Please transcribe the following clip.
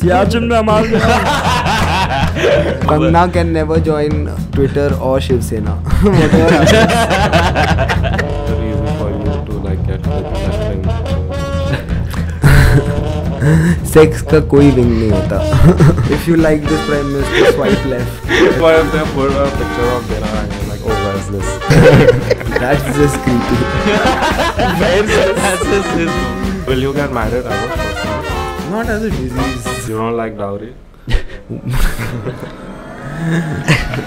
सियाचिन में अमाल Kangana can never join Twitter और शिवसेना सेक्स का कोई विंग नहीं होता। If you like this prime minister swipe left picture of there I like oh what is this that's You don't like dowry?